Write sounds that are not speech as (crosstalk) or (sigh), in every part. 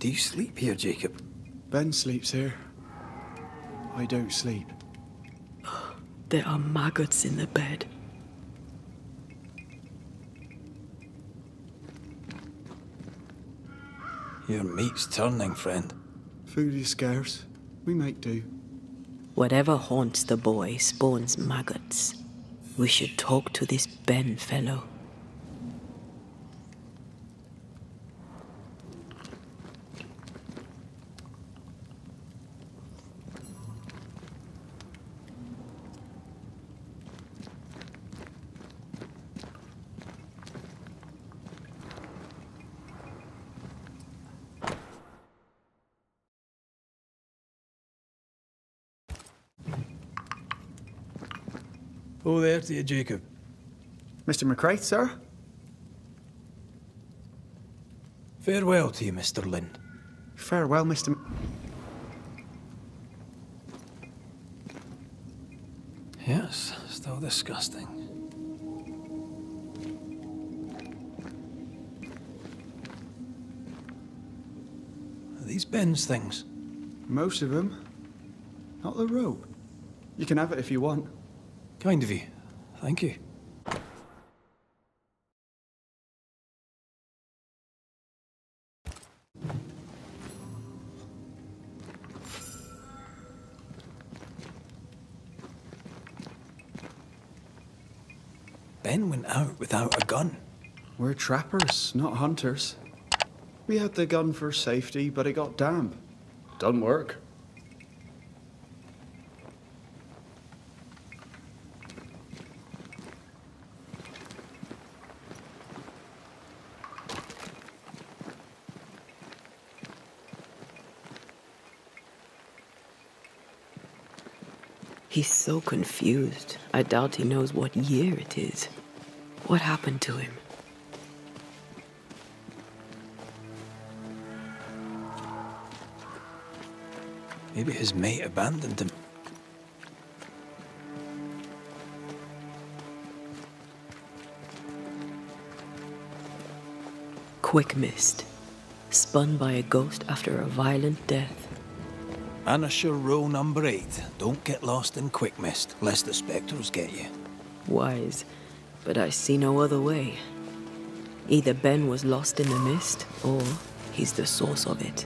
Do you sleep here, Jacob? Ben sleeps here. I don't sleep. There are maggots in the bed. Your meat's turning, friend. Food is scarce. We make do. Whatever haunts the boy spawns maggots. We should talk to this Ben fellow. To you, Jacob. Mr. mac Raith, sir? Farewell to you, Mr. Lind. Farewell, Mr. M- Yes, still disgusting. Are these Ben's things? Most of them. Not the rope. You can have it if you want. Kind of you. Thank you. Ben went out without a gun. We're trappers, not hunters. We had the gun for safety, but it got damp. Doesn't work. He's so confused. I doubt he knows what year it is. What happened to him? Maybe his mate abandoned him. Quick mist. Spun by a ghost after a violent death. Anisher rule number eight. Don't get lost in quick mist, lest the spectres get you. Wise, but I see no other way. Either Ben was lost in the mist, or he's the source of it.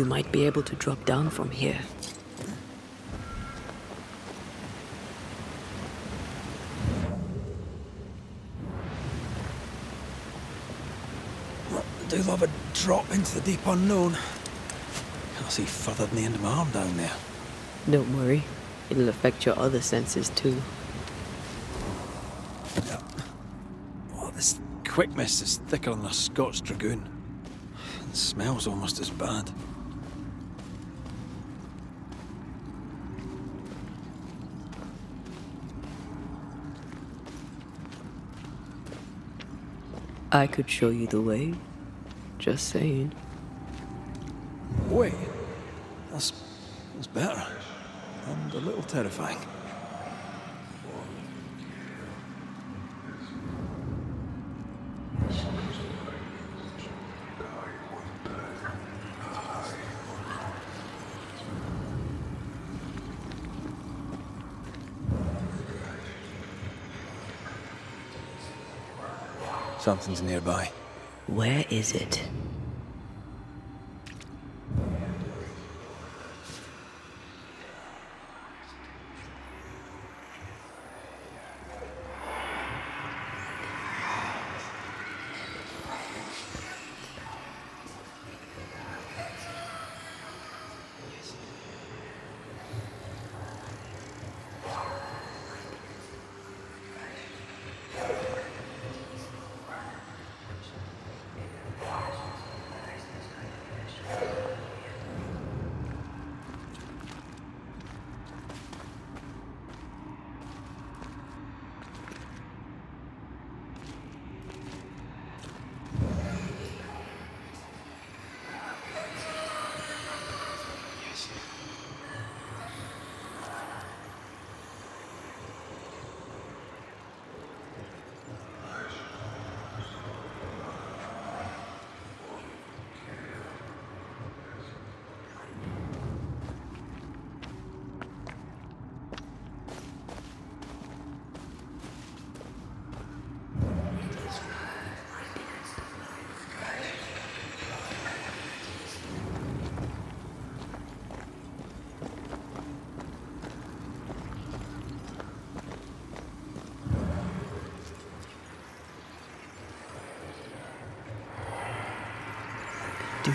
You might be able to drop down from here. I do love a drop into the deep unknown. Can't see further than the end of my arm down there. Don't worry. It'll affect your other senses too. Oh, this quick mist is thicker than a Scots dragoon. It smells almost as bad. I could show you the way. Just saying. Wait, that's, that's better. And a little terrifying. Something's nearby. Where is it?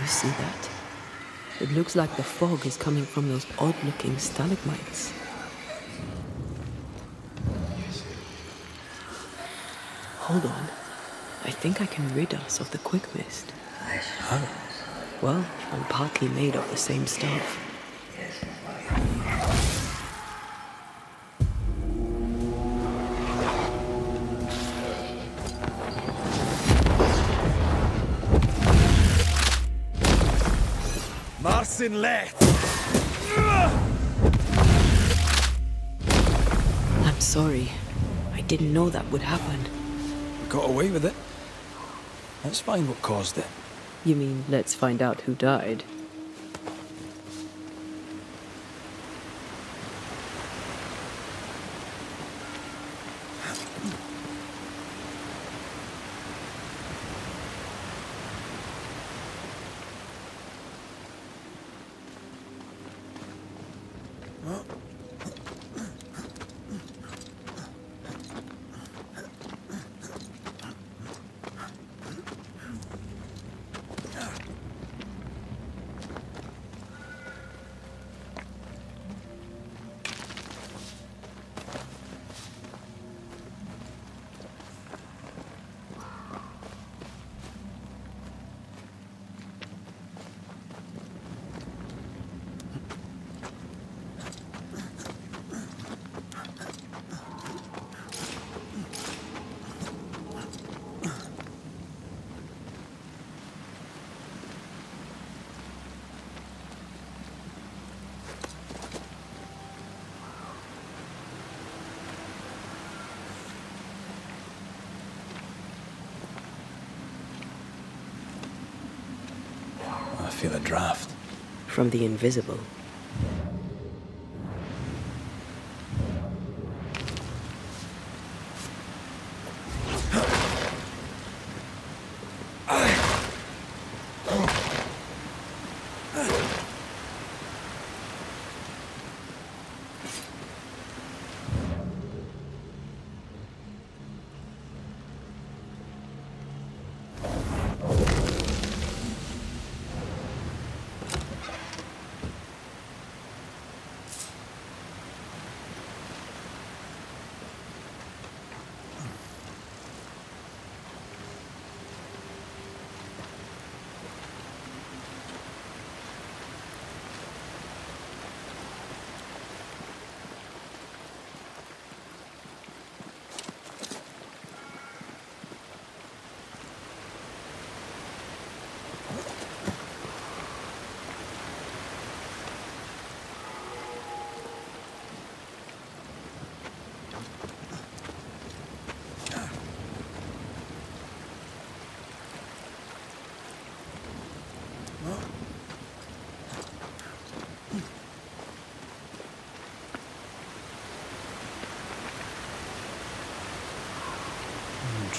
You see that? It looks like the fog is coming from those odd-looking stalagmites. Hold on. I think I can rid us of the quick mist. How? Well, I'm partly made of the same stuff. I'm sorry. I didn't know that would happen. We got away with it. Let's find what caused it. You mean, let's find out who died? Draft. From the invisible.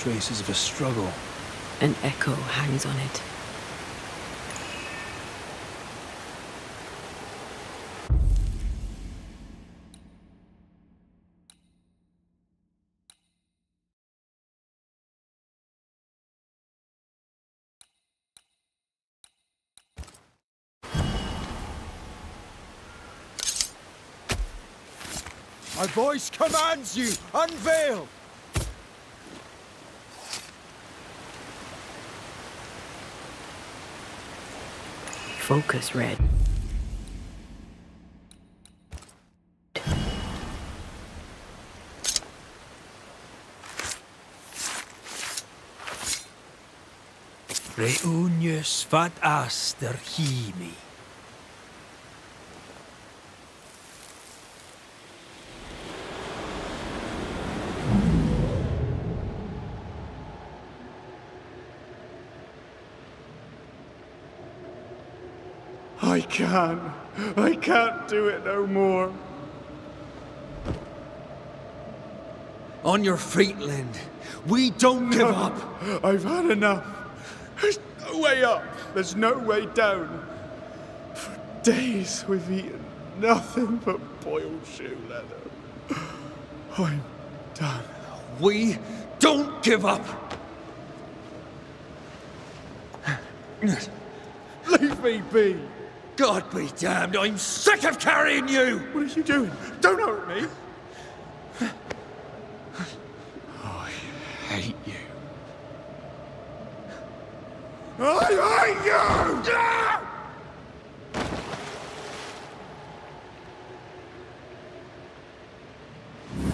Traces of a struggle. An echo hangs on it. My voice commands you! Unveil! Focus red. Reunius vat aster himi. I can't. I can't do it no more. On your feet, Lind. We don't give up. I've had enough. There's no way up. There's no way down. For days we've eaten nothing but boiled shoe leather. I'm done. We don't give up. Leave me be. God be damned, I'm sick of carrying you! What are you doing? Don't hurt me. I hate you. I hate you!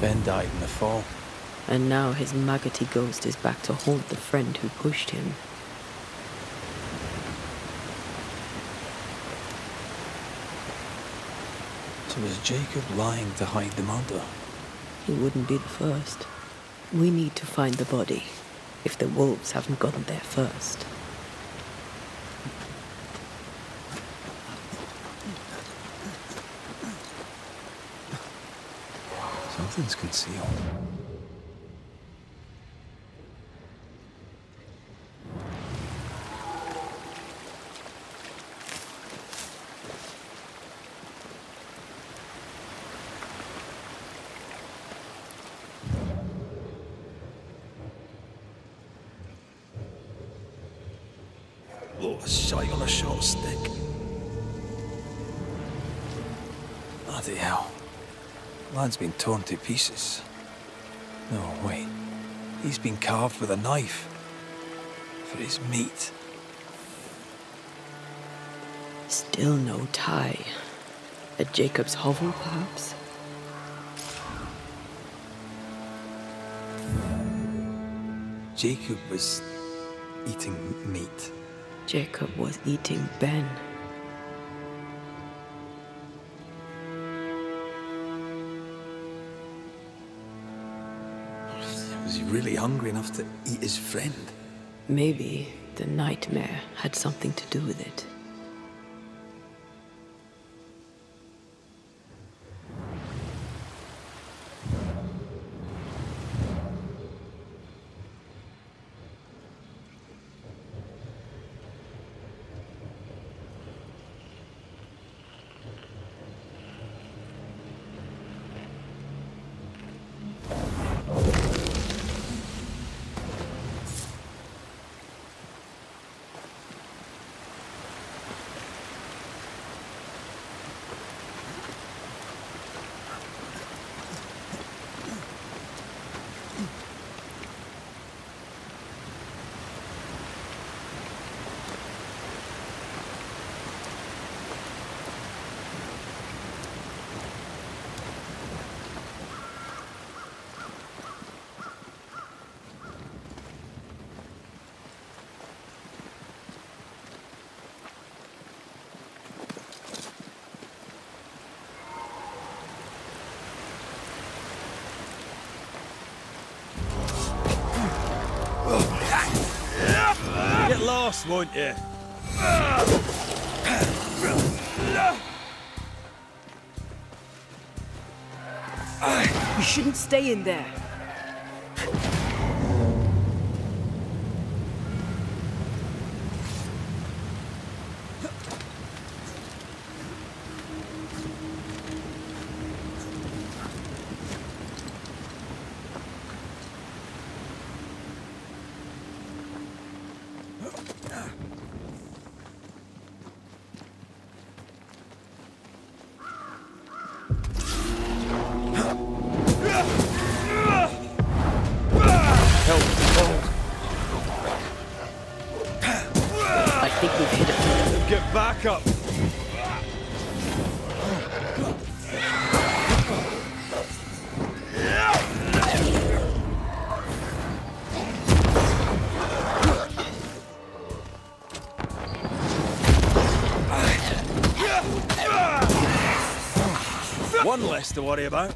Ben died in the fall. And now his maggoty ghost is back to haunt the friend who pushed him. Was Jacob lying to hide the murder? He wouldn't be the first. We need to find the body, if the wolves haven't gotten there first. Something's concealed. Lad's been torn to pieces. No, wait. He's been carved with a knife. For his meat. Still no tie. At Jacob's hovel, perhaps? Jacob was eating meat. Jacob was eating Ben. Really hungry enough to eat his friend? Maybe the nightmare had something to do with it. Lost, won't you? You shouldn't stay in there. To worry about.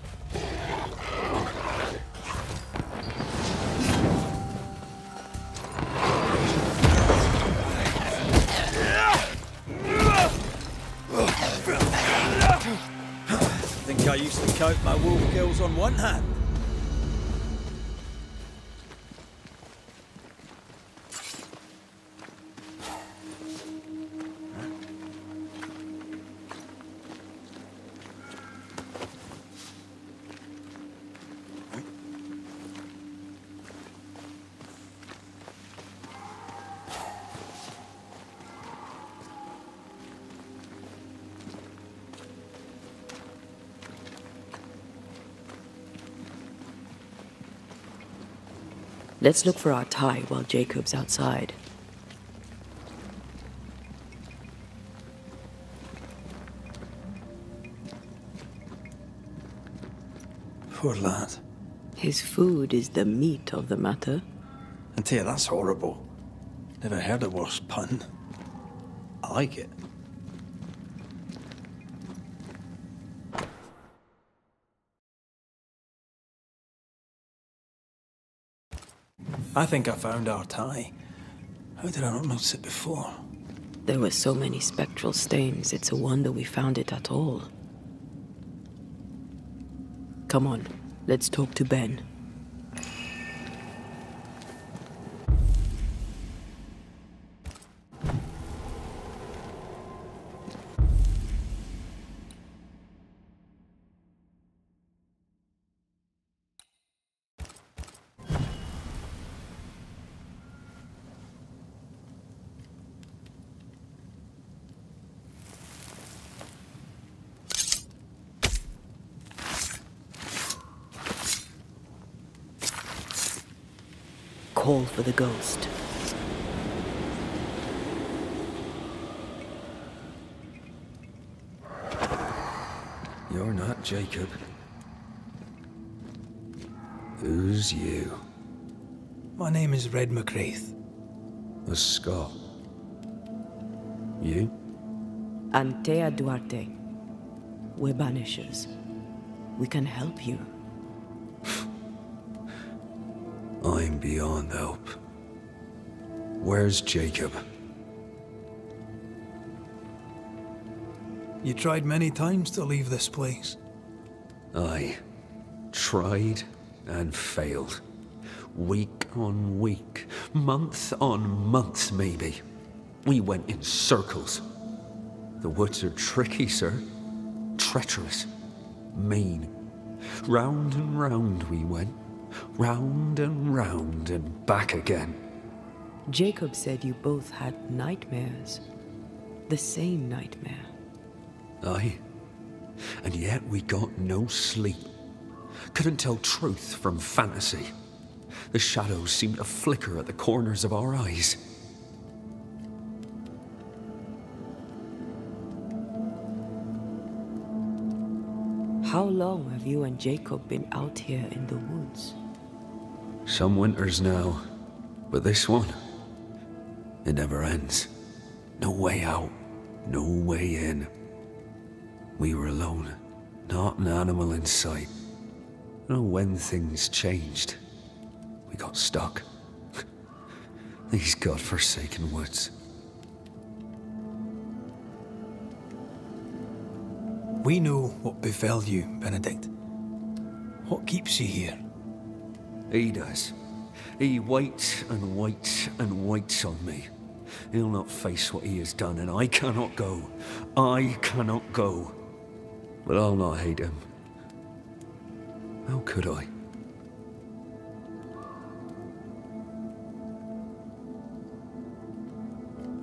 Let's look for our tie while Jacob's outside. Poor lad. His food is the meat of the matter. I tell you, that's horrible. Never heard a worse pun. I like it. I think I found our tie. How did I not notice it before? There were so many spectral stains, it's a wonder we found it at all. Come on, let's talk to Ben. Call for the ghost. You're not Jacob. Who's you? My name is Red mac Raith. A Scot. You? Antea Duarte. We're banishers. We can help you. (laughs) I'm beyond help. Where's Jacob? You tried many times to leave this place. I tried and failed. Week on week, month on month, maybe. We went in circles. The woods are tricky, sir. Treacherous. Mean. Round and round we went. Round and round and back again. Jacob said you both had nightmares. The same nightmare. Aye. And yet we got no sleep. Couldn't tell truth from fantasy. The shadows seemed to flicker at the corners of our eyes. How long have you and Jacob been out here in the woods? Some winters now, but this one, it never ends. No way out, no way in. We were alone, not an animal in sight. know when things changed. We got stuck. These god-forsaken woods. We know what befell you, Benedict. What keeps you here? He does. He waits and waits and waits on me. He'll not face what he has done, and I cannot go. I cannot go. But I'll not hate him. How could I?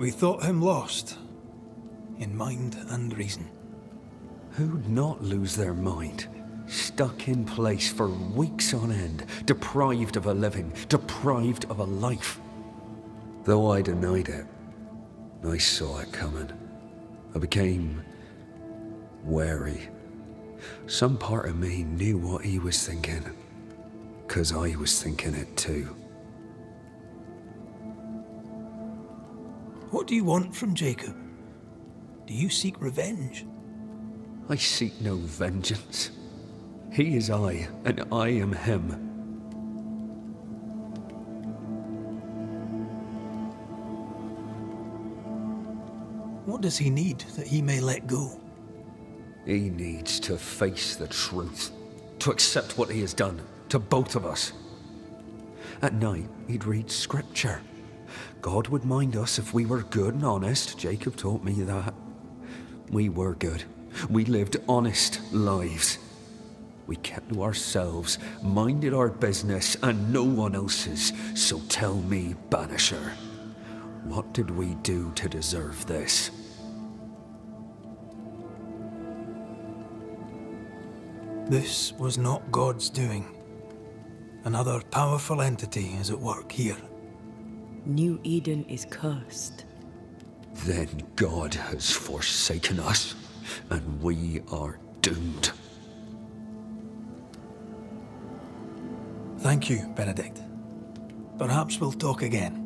We thought him lost, in mind and reason. Who'd not lose their mind? Stuck in place for weeks on end, deprived of a living, deprived of a life. Though I denied it, I saw it coming. I became wary. Some part of me knew what he was thinking, because I was thinking it too. What do you want from Jacob? Do you seek revenge? I seek no vengeance. He is I, and I am him. What does he need that he may let go? He needs to face the truth, to accept what he has done to both of us. At night, he'd read scripture. God would mind us if we were good and honest. Jacob taught me that. We were good. We lived honest lives. We kept to ourselves, minded our business and no one else's. So tell me, Banisher, what did we do to deserve this? This was not God's doing. Another powerful entity is at work here. New Eden is cursed. Then God has forsaken us, and we are doomed. Thank you, Benedict. Perhaps we'll talk again.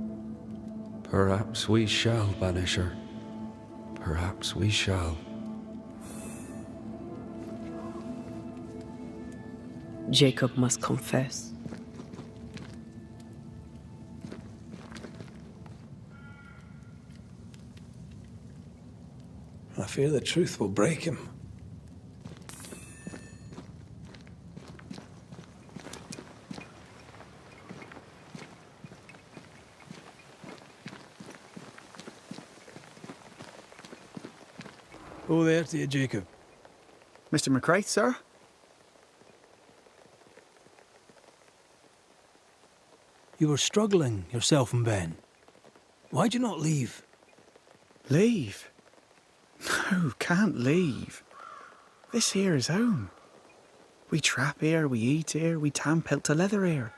Perhaps we shall, Banisher. Perhaps we shall. Jacob must confess. I fear the truth will break him. Oh, there to you, Jacob. Mr. mac Raith, sir? You were struggling, yourself and Ben. Why'd you not leave? Leave? No, can't leave. This here is home. We trap here, we eat here, we tan pelt to leather here.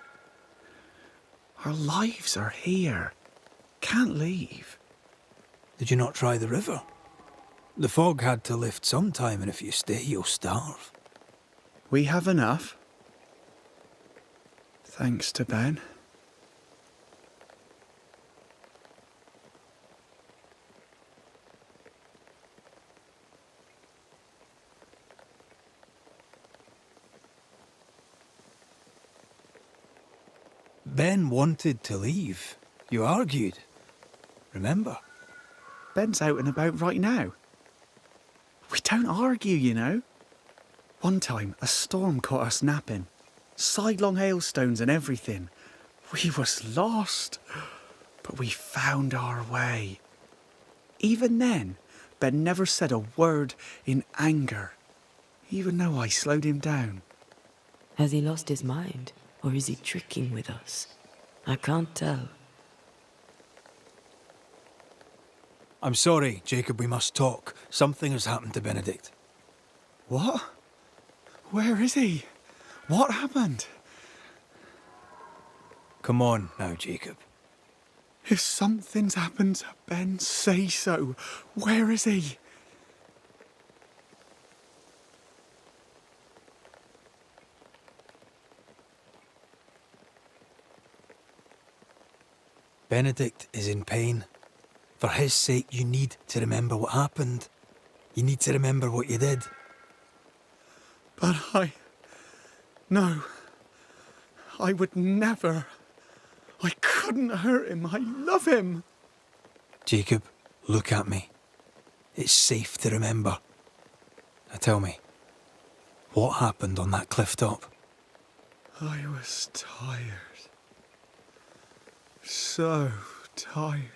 Our lives are here. Can't leave. Did you not try the river? The fog had to lift sometime, and if you stay, you'll starve. We have enough. Thanks to Ben. Ben wanted to leave. You argued. Remember? Ben's out and about right now. We don't argue, you know. One time, a storm caught us napping. Sidelong hailstones and everything. We was lost. But we found our way. Even then, Ben never said a word in anger, even though I slowed him down. Has he lost his mind? Or is he tricking with us? I can't tell. I'm sorry, Jacob, we must talk. Something has happened to Benedict. What? Where is he? What happened? Come on now, Jacob. If something's happened to Ben, say so. Where is he? Benedict is in pain. For his sake, you need to remember what happened. You need to remember what you did. But I. No. I would never. I couldn't hurt him. I love him. Jacob, look at me. It's safe to remember. Now tell me, what happened on that cliff top? I was tired. So tired.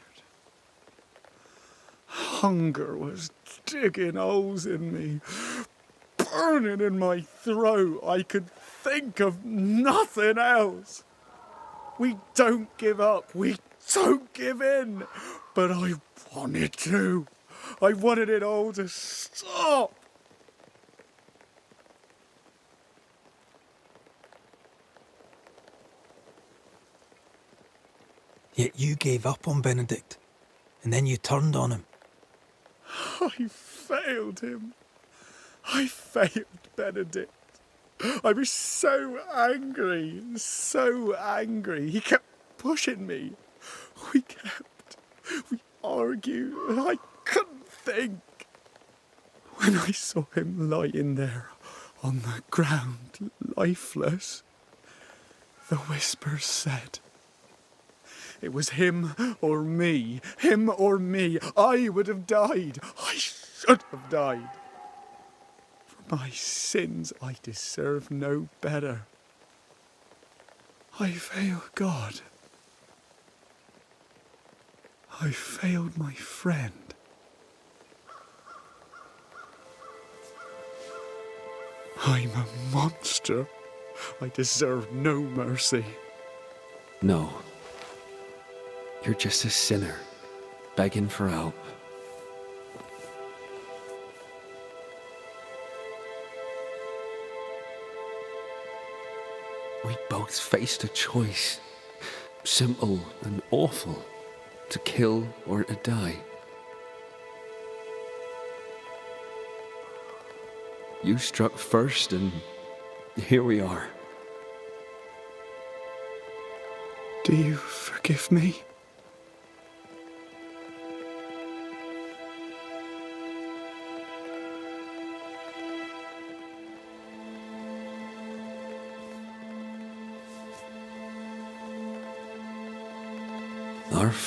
Hunger was digging holes in me, burning in my throat. I could think of nothing else. We don't give up. We don't give in. But I wanted to. I wanted it all to stop. Yet you gave up on Benedict, and then you turned on him. I failed him. I failed Benedict. I was so angry, so angry. He kept pushing me. We kept, we argued, and I couldn't think. When I saw him lying there on the ground, lifeless, the whispers said, it was him or me, him or me. I would have died. I should have died. For my sins, I deserve no better. I failed God. I failed my friend. I'm a monster. I deserve no mercy. No. You're just a sinner, begging for help. We both faced a choice, simple and awful, to kill or to die. You struck first, and here we are. Do you forgive me?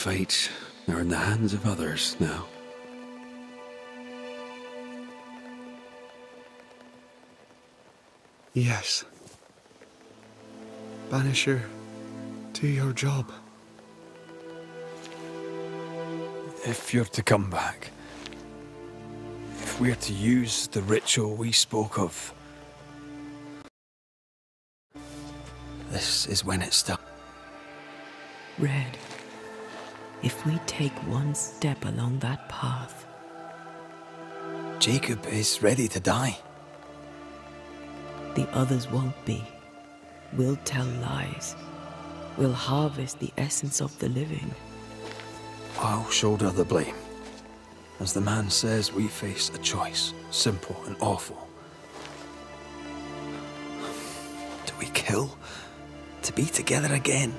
Our fates are in the hands of others now. Yes. Banisher, do your job. If you're to come back, if we're to use the ritual we spoke of, this is when it starts. Red, if we take one step along that path, Jacob is ready to die. the others won't be. We'll tell lies. We'll harvest the essence of the living. I'll shoulder the blame. As the man says, we face a choice, simple and awful. Do we kill to be together again?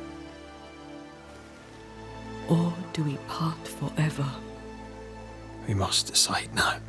Or do we part forever? We must decide now.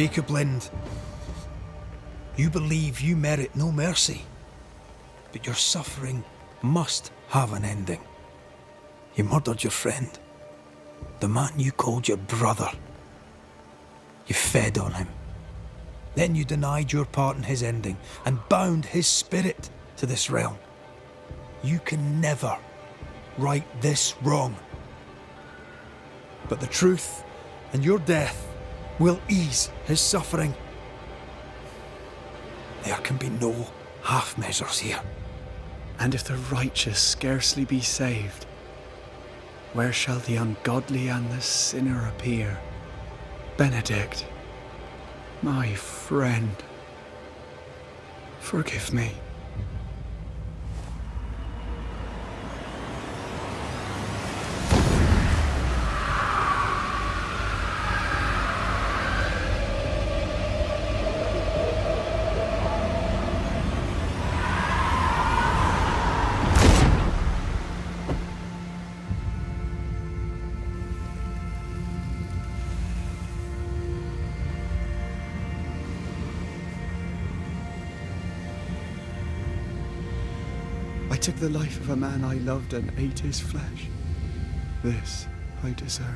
Jacob Lind, you believe you merit no mercy, but your suffering must have an ending. You murdered your friend, the man you called your brother. You fed on him. Then you denied your part in his ending and bound his spirit to this realm. You can never right this wrong. But the truth and your death will ease his suffering. There can be no half measures here. And if the righteous scarcely be saved, where shall the ungodly and the sinner appear? Benedict, my friend, forgive me. The life of a man I loved and ate his flesh. This I deserve.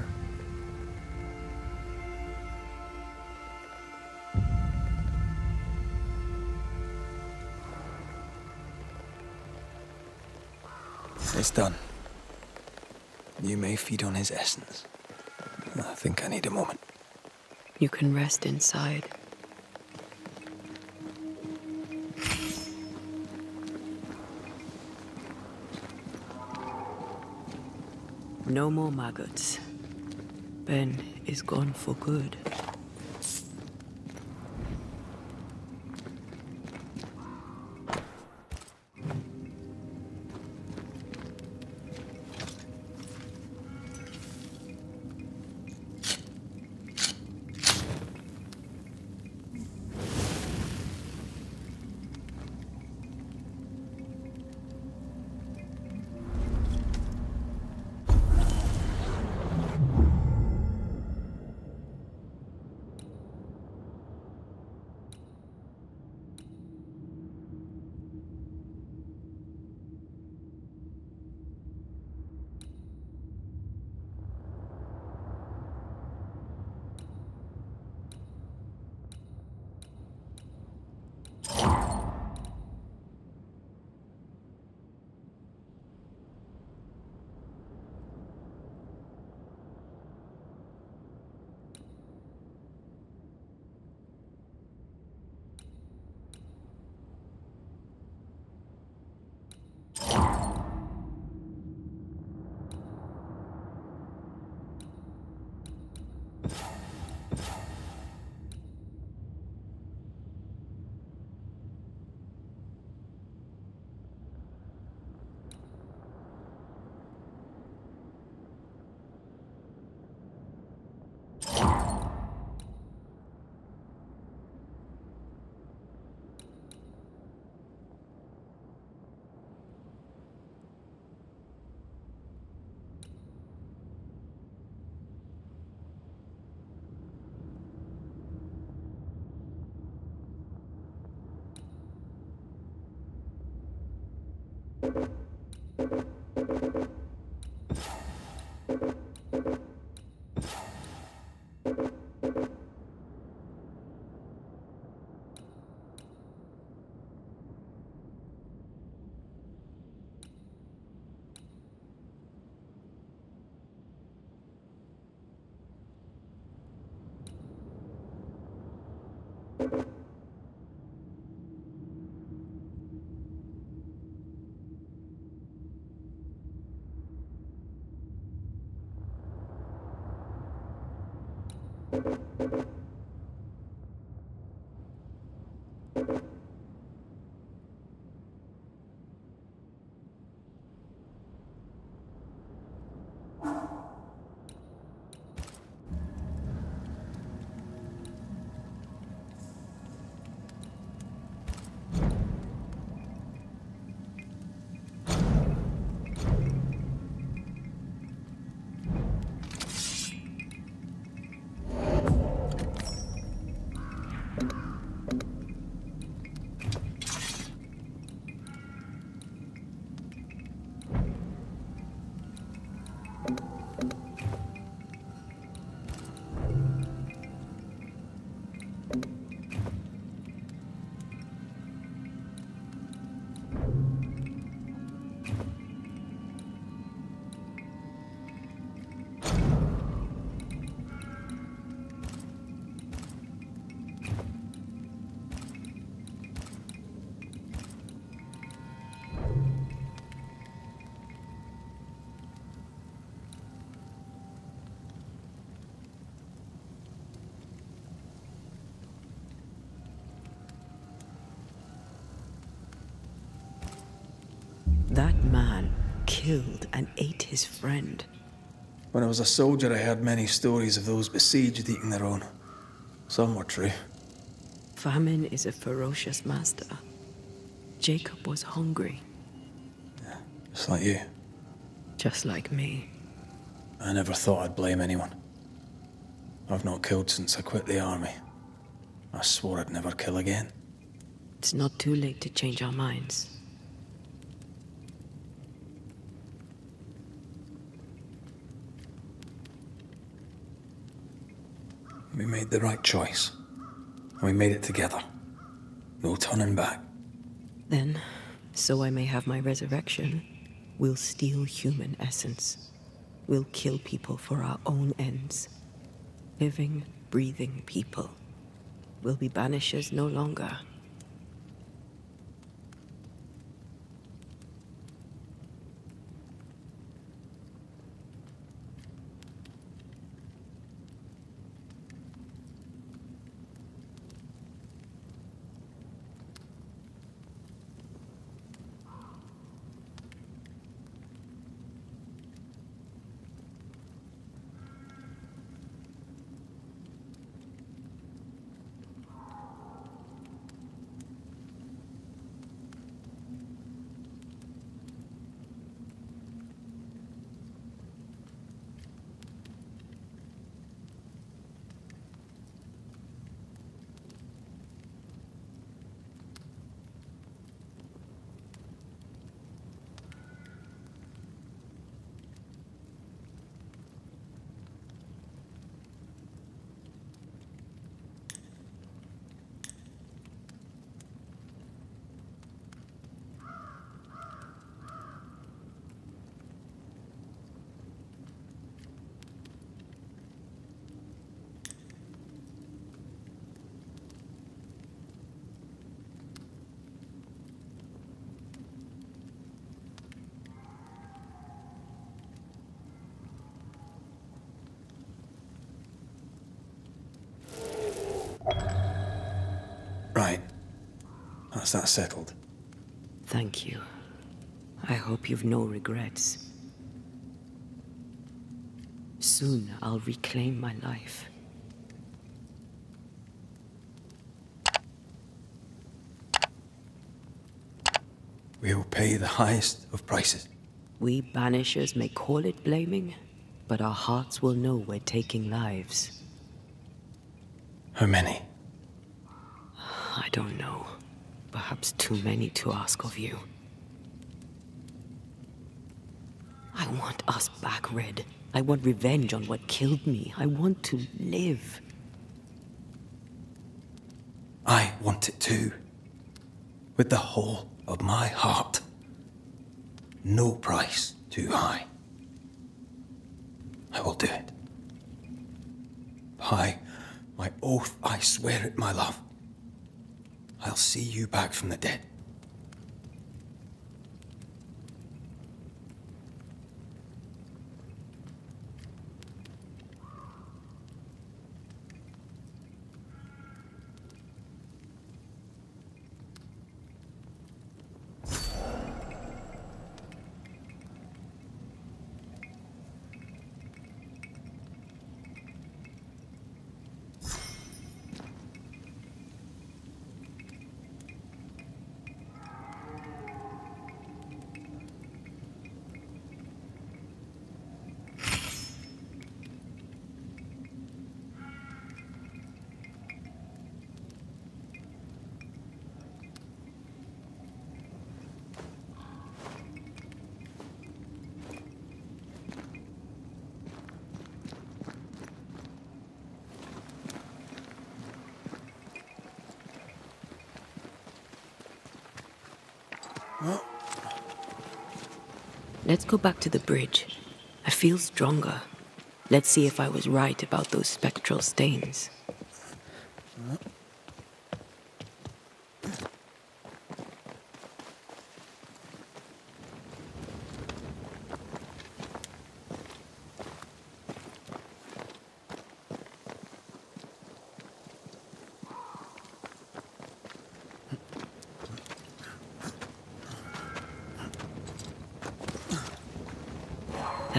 It's done. You may feed on his essence. I think I need a moment. You can rest inside. No more maggots. Ben is gone for good. Killed and ate his friend. When I was a soldier, I heard many stories of those besieged eating their own. Some were true. Famine is a ferocious master. Jacob was hungry, Yeah, Just like you. just like me. I never thought I'd blame anyone. I've not killed since I quit the army. I swore I'd never kill again. It's not too late to change our minds. We made the right choice. And we made it together. No turning back. Then, so I may have my resurrection, we'll steal human essence. We'll kill people for our own ends. Living, breathing people. We'll be banishers no longer. Right. That's that settled. Thank you. I hope you've no regrets. Soon I'll reclaim my life. We'll pay the highest of prices. We banishers may call it blaming, but our hearts will know we're taking lives. How many? I don't know. Perhaps too many to ask of you. I want us back, Red. I want revenge on what killed me. I want to live. I want it too. With the whole of my heart. No price too high. I will do it. By my oath, I swear it, my love. I'll see you back from the dead. Let's go back to the bridge. I feel stronger. Let's see if I was right about those spectral stains.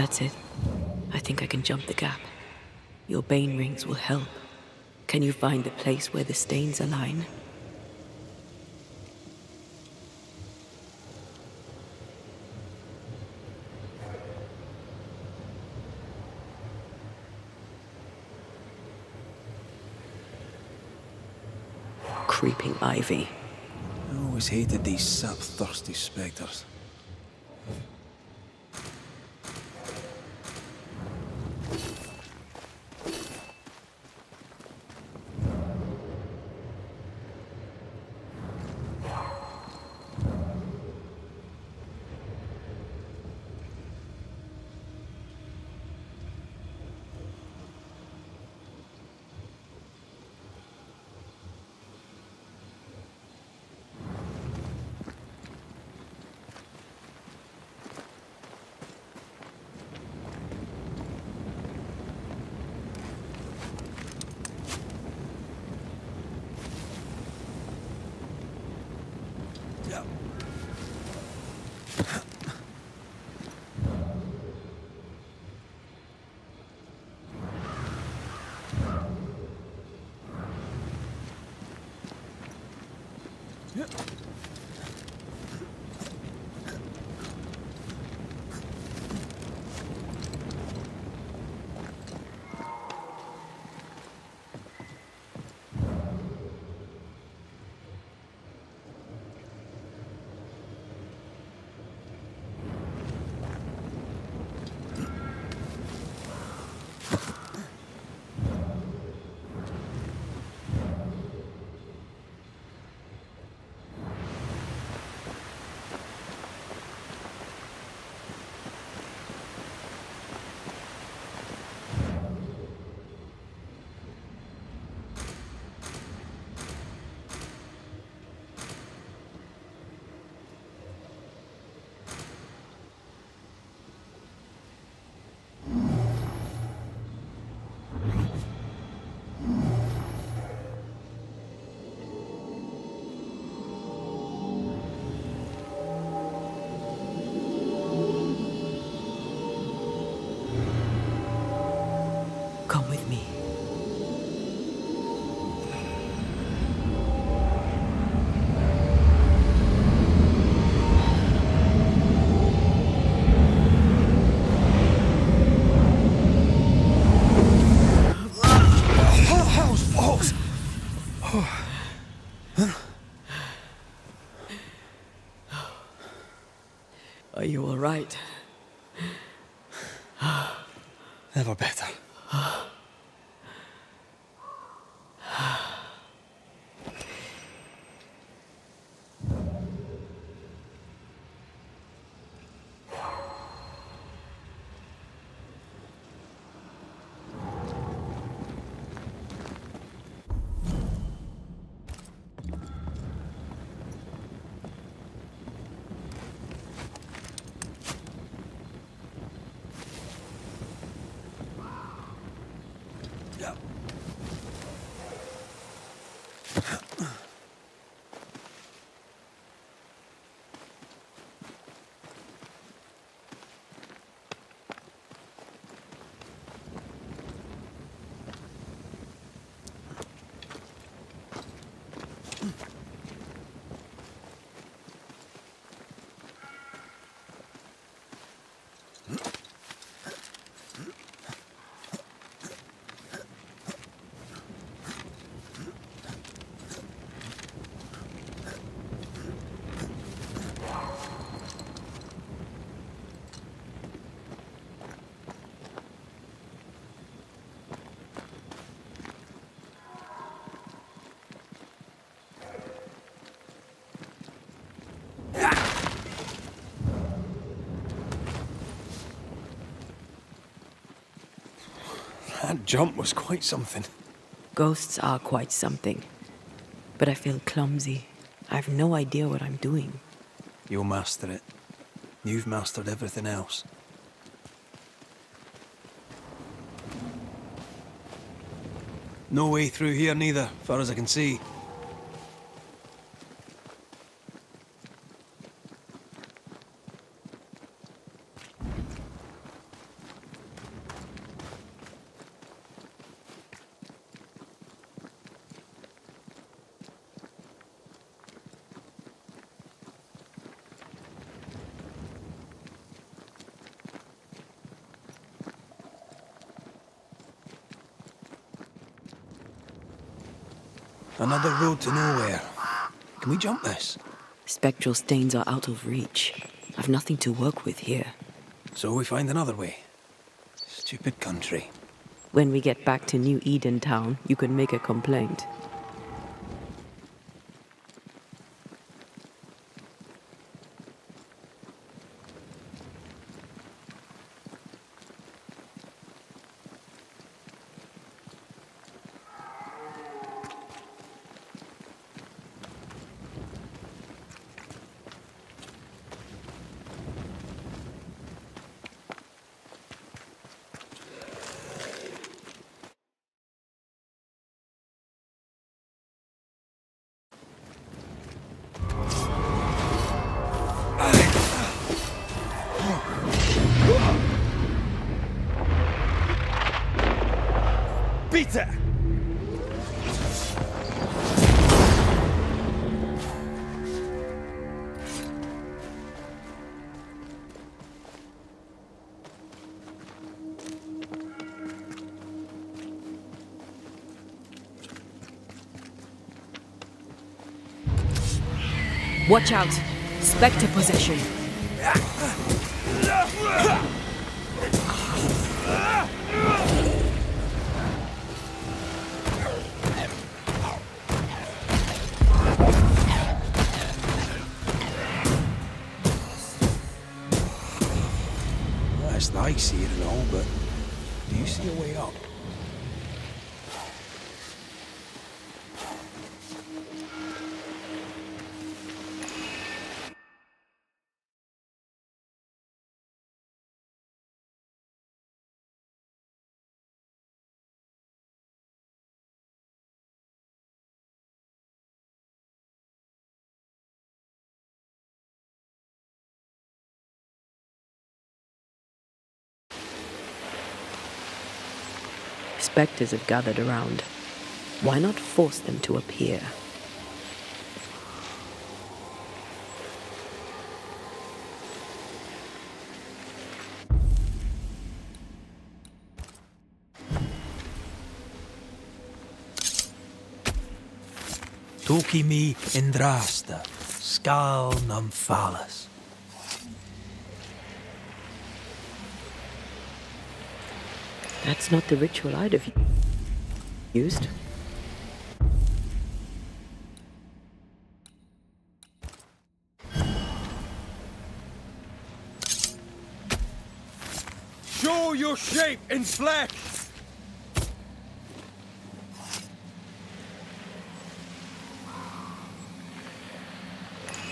That's it. I think I can jump the gap. Your bane rings will help. Can you find the place where the stains align? Creeping ivy. I always hated these sap-thirsty spectres. That jump was quite something. Ghosts are quite something. But I feel clumsy. I have no idea what I'm doing. You'll master it. You've mastered everything else. No way through here neither, far as I can see. Another road to nowhere. Can we jump this? Spectral stains are out of reach. I've nothing to work with here. So we find another way. Stupid country. When we get back to New Eden Town, you can make a complaint. Watch out! Spectre possession. It's nice here and all, but Spectres have gathered around. Why not force them to appear? Toki mi indrasta, skal numphalis. That's not the ritual I'd have used. Show your shape in flesh!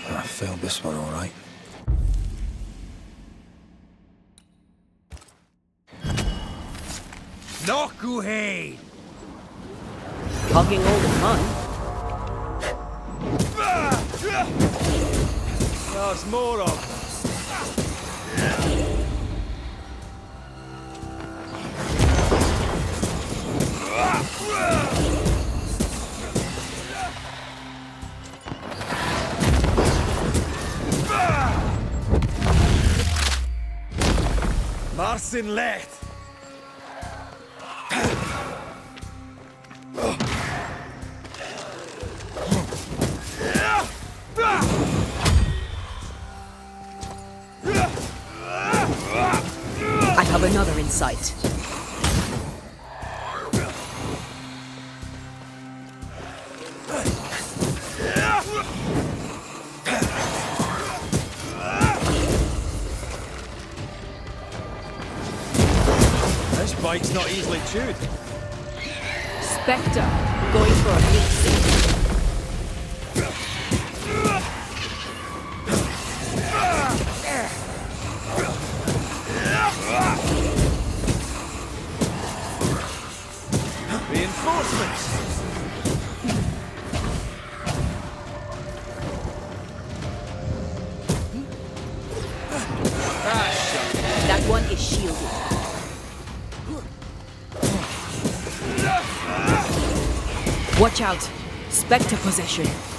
I failed this one all right. Nokuhei! Hogging all the fun. There's more of Marcin Lecht! Sight. This bike's not easily chewed. Spectre, going for a mix. Reinforcements! That one is shielded. Watch out! Spectre possession.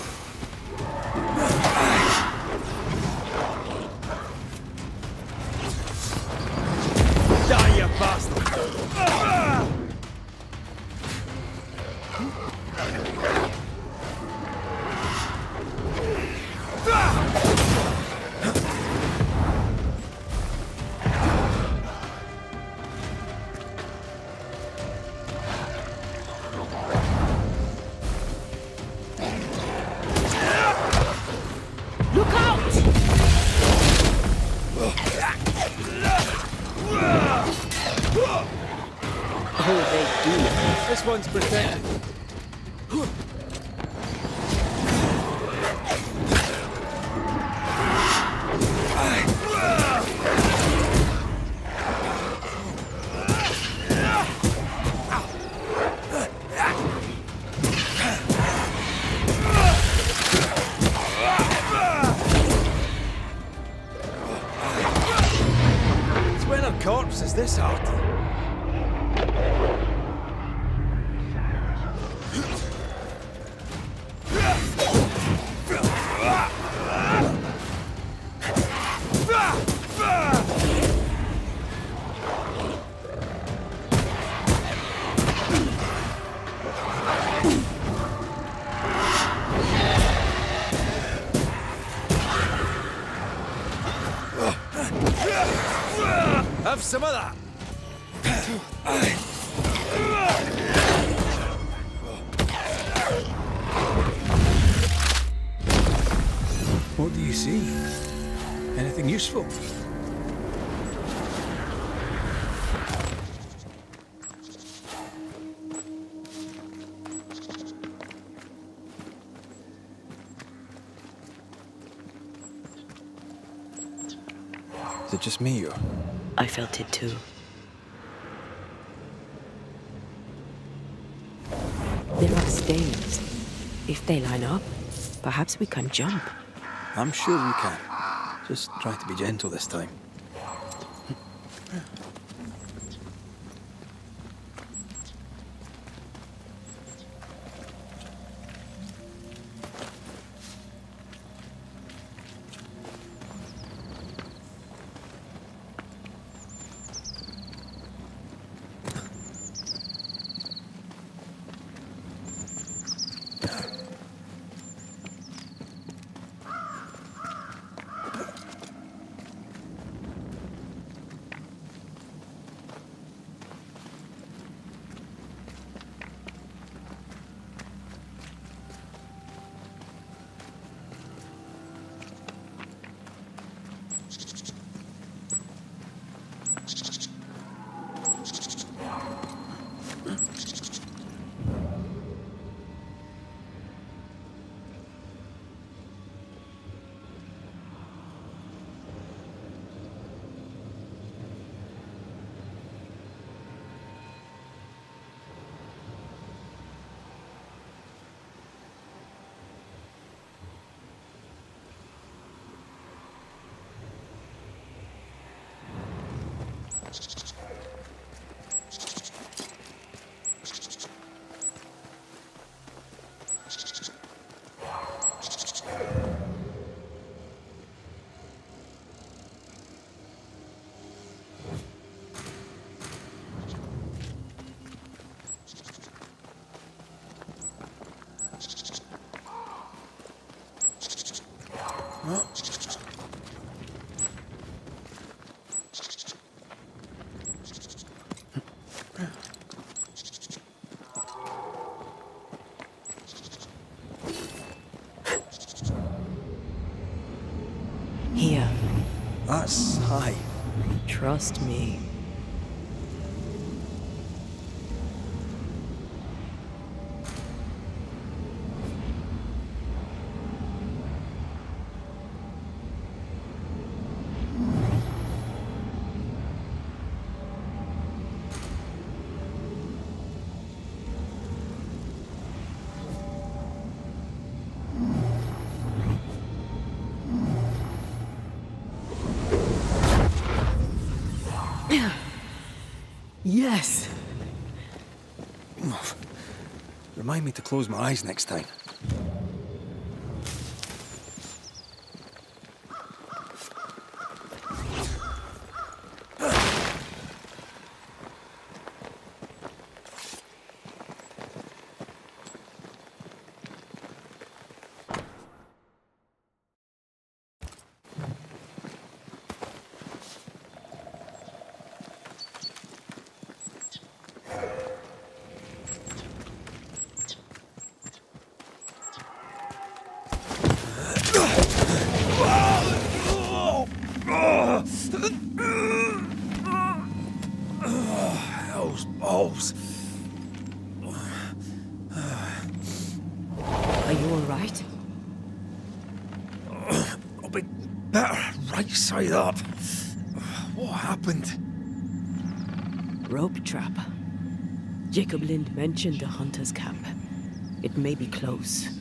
Anything useful? Is it just me or I felt it too. There are stains. If they line up, perhaps we can jump. I'm sure we can. Just try to be gentle this time. High. trust me. Yes. Remind me to close my eyes next time. Are you alright? I'll be better right side up. What happened? Rope trap. Jacob Lind mentioned a hunter's camp. It may be close.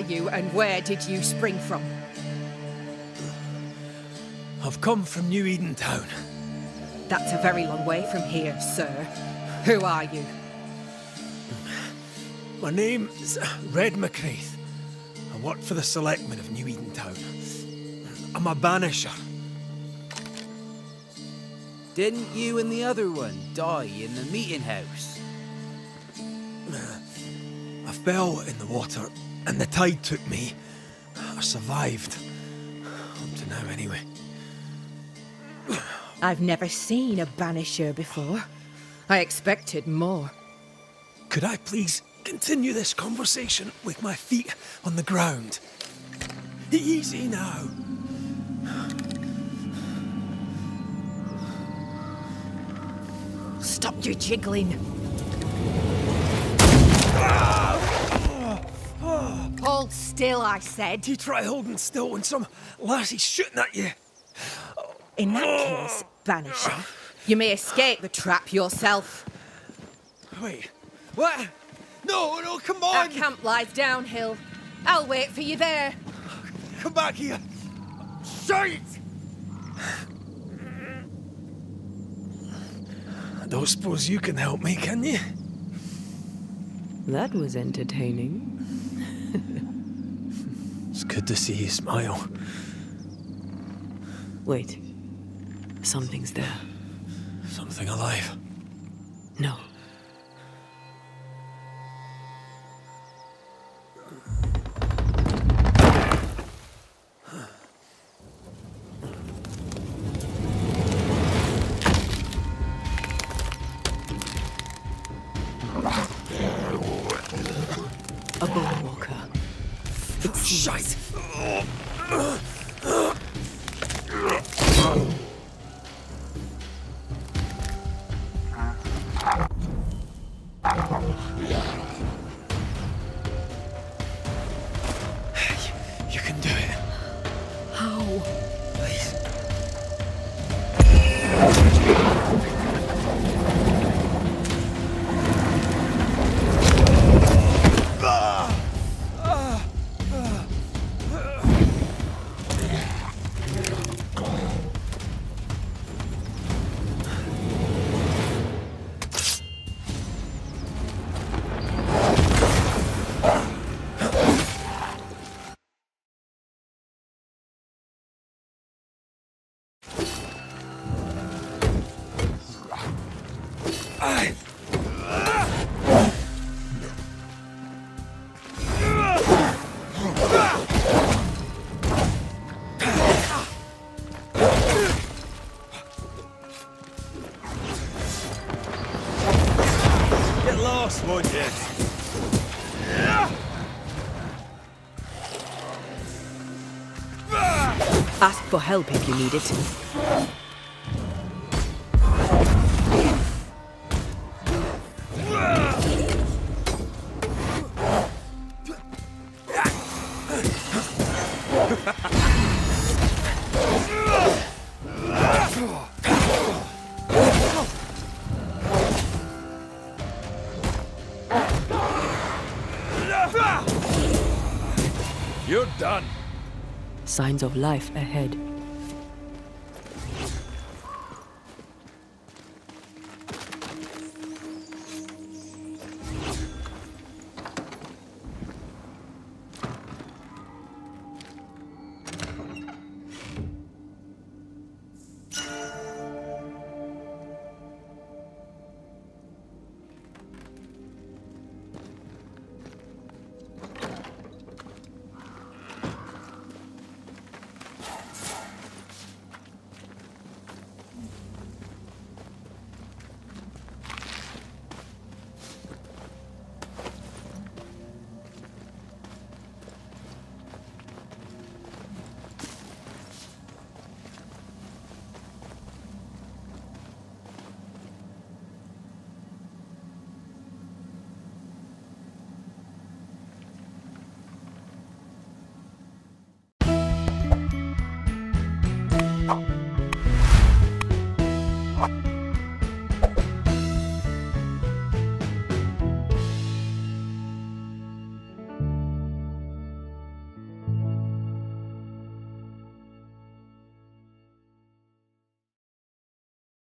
Are you and where did you spring from? I've come from New Eden Town. That's a very long way from here, sir. Who are you? My name's Red mac Raith. I work for the selectmen of New Eden Town. I'm a banisher. Didn't you and the other one die in the meeting house? I fell in the water and the tide took me. I survived. Up to now, anyway. I've never seen a banisher before. I expected more. Could I please continue this conversation with my feet on the ground? Easy now. Stop your jiggling. Ah! Hold still, I said. You try holding still when some lassie's shooting at you. In that case, banisher, you may escape the trap yourself. Wait, what? No, no, come on! Our camp lies downhill. I'll wait for you there. Come back here! Shite! I don't suppose you can help me, can you? That was entertaining. It's good to see you smile. Wait. Something's there. Something alive. No. Won't? Ask for help if you need it. Signs of life ahead.